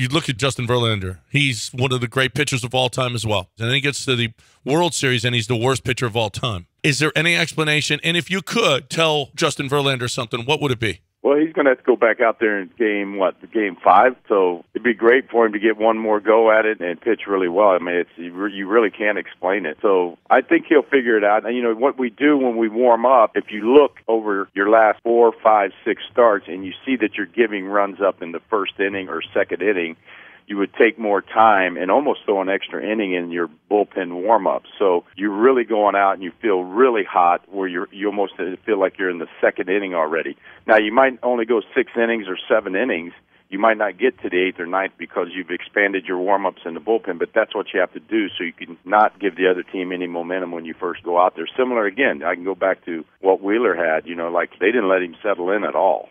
you look at Justin Verlander. He's one of the great pitchers of all time as well. And then he gets to the World Series and he's the worst pitcher of all time. Is there any explanation? And if you could tell Justin Verlander something, what would it be? Well, he's going to have to go back out there in game what game five. So it'd be great for him to get one more go at it and pitch really well. I mean, it's you really can't explain it. So I think he'll figure it out. And you know what we do when we warm up. If you look over your last four, five, six starts, and you see that you're giving runs up in the first inning or second inning, you would take more time and almost throw an extra inning in your bullpen warm up. So you're really going out and you feel really hot where you're you almost feel like you're in the second inning already. Now you might only go six innings or seven innings. You might not get to the eighth or ninth because you've expanded your warm ups in the bullpen, but that's what you have to do so you can not give the other team any momentum when you first go out there. Similar again, I can go back to what Wheeler had, you know, like they didn't let him settle in at all.